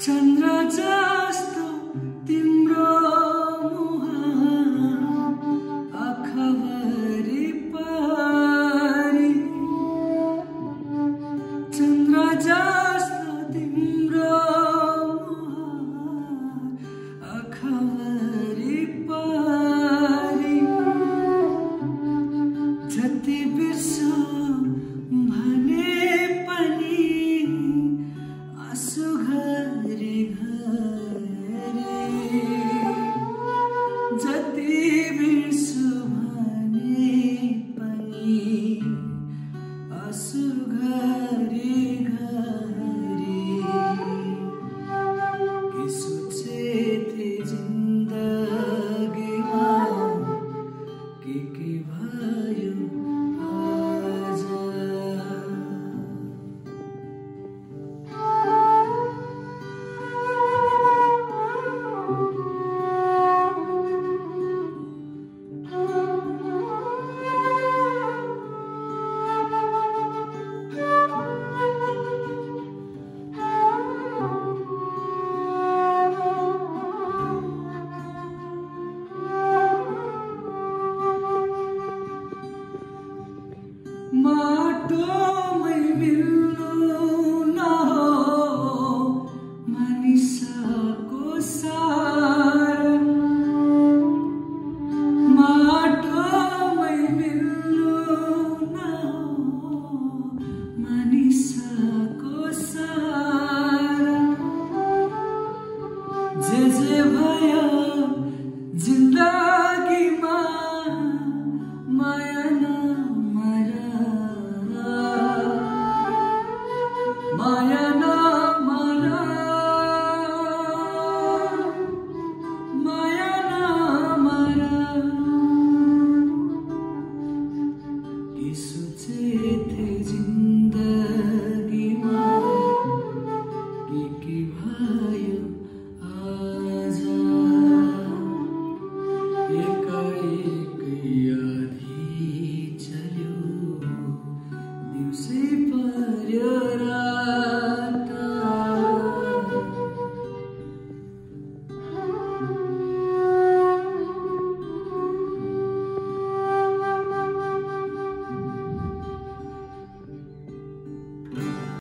चन्द्र जस्तो तिम्रो पारी। चन्द्र जस्तो तिम्रो आखरी पारी। जति बिर्स भने माटोमै मिल्नु नहो मानिसको सा